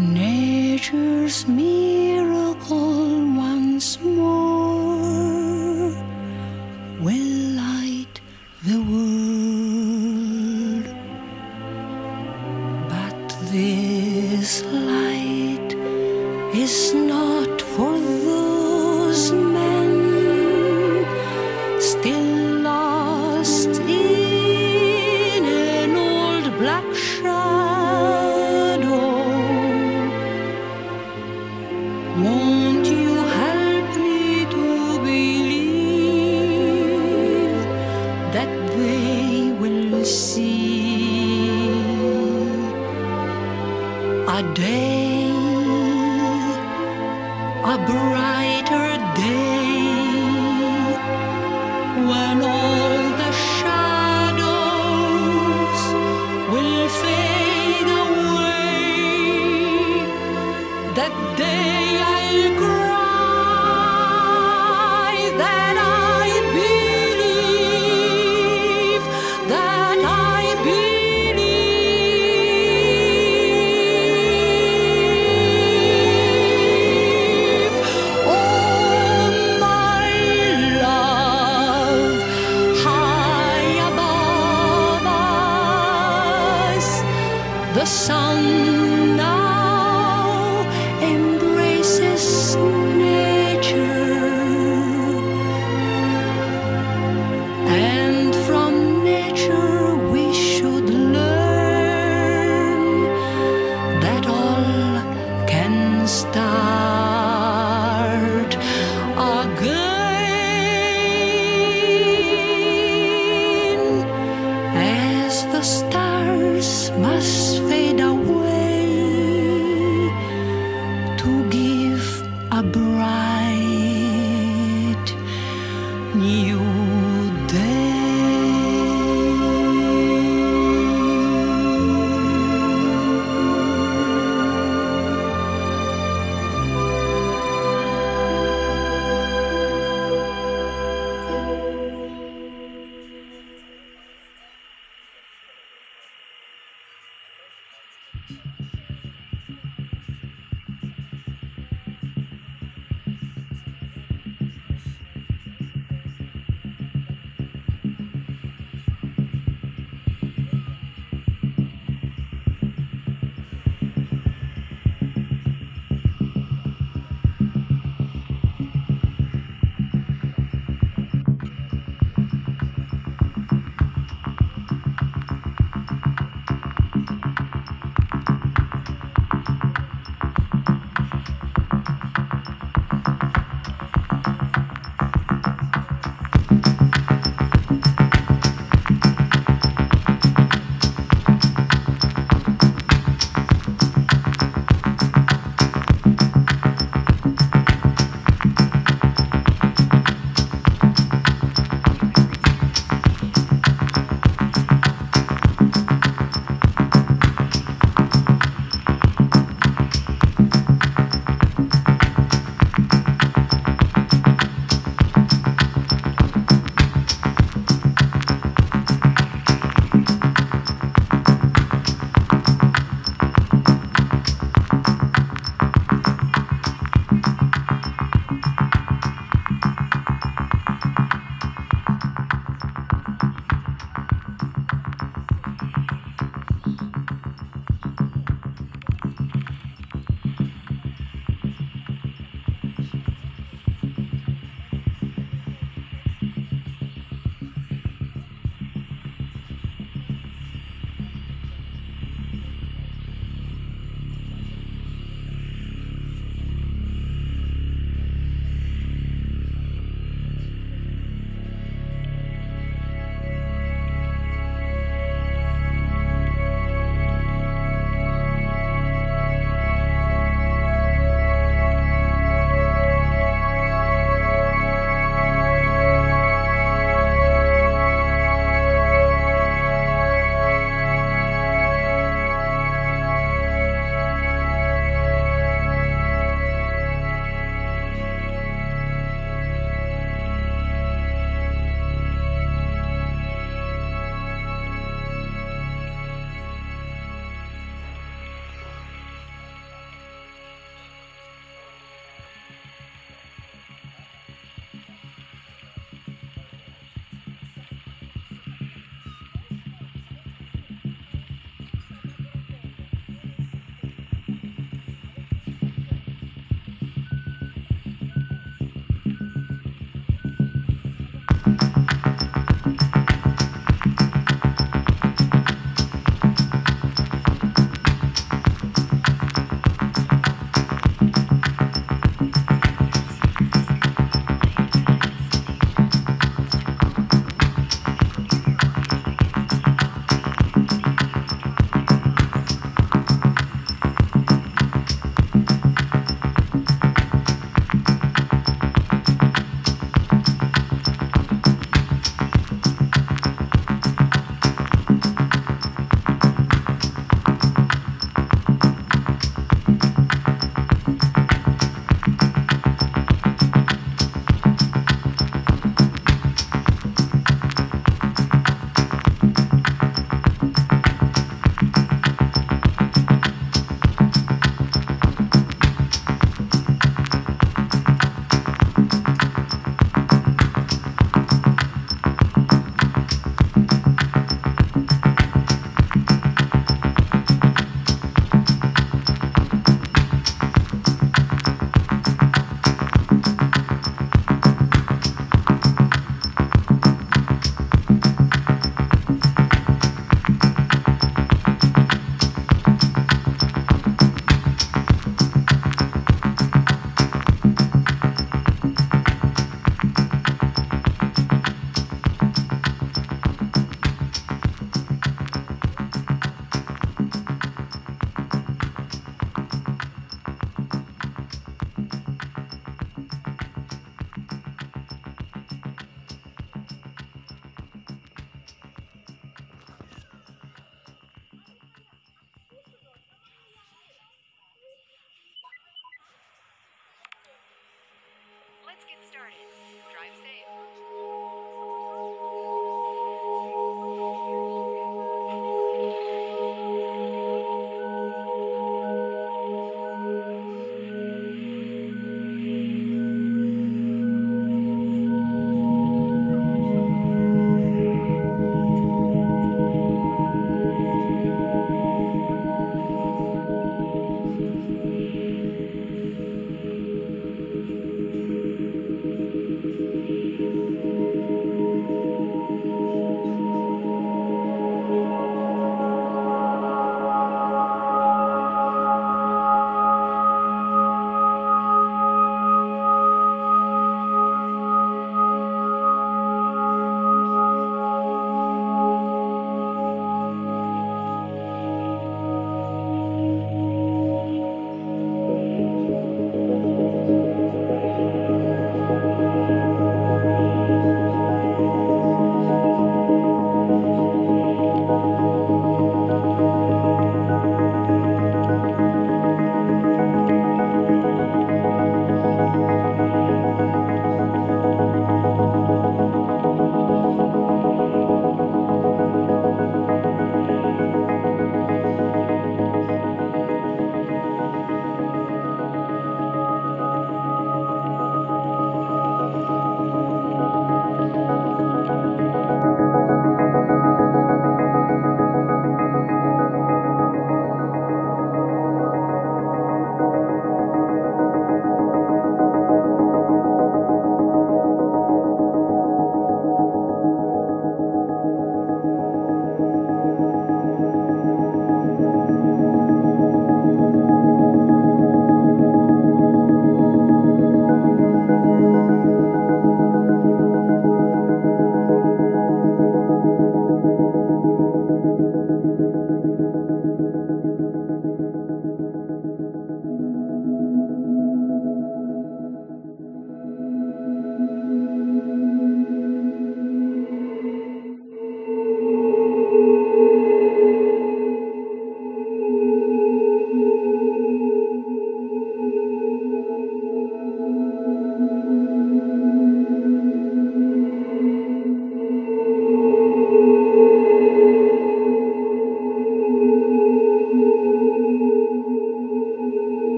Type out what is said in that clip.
Nature's miracle